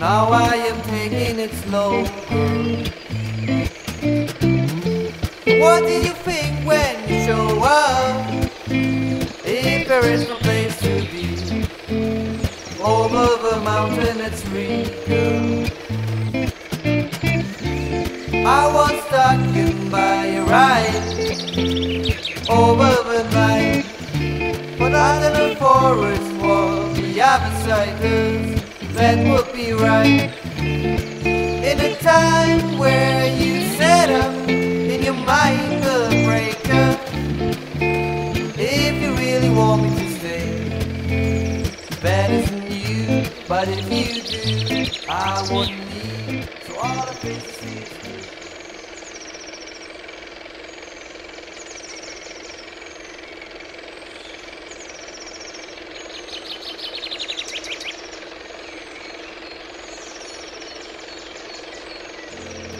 now I am taking it slow. What did you think when you show up? If there is no place to be, over the mountain it's real. I was stuck in by a ride over the night, but under the forest wall, the other side that would be right. In a time where you set up in your mind a breaker, if you really want me to stay, that isn't you, but if you do, I wouldn't need. So all the faces is good.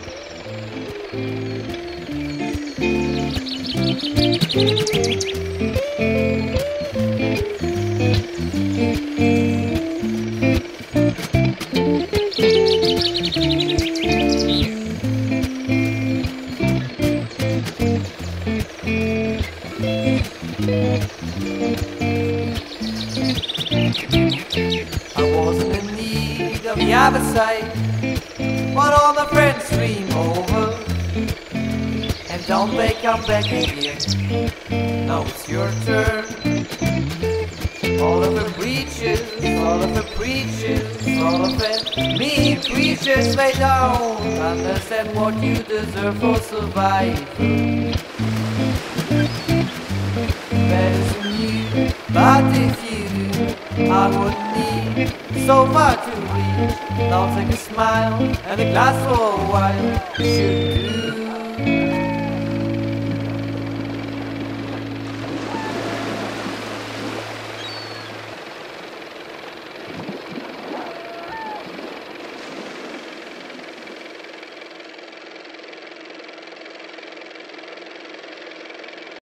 I wasn't in need of the other side, but all my friends stream over. Don't they come back again? Now it's your turn. All of the preachers, all of the preachers, all of them mean preachers, they don't understand what you deserve for survival. That isn't you, but if you do, I wouldn't need so far to reach. Now take a smile and a glass of wine. You should do.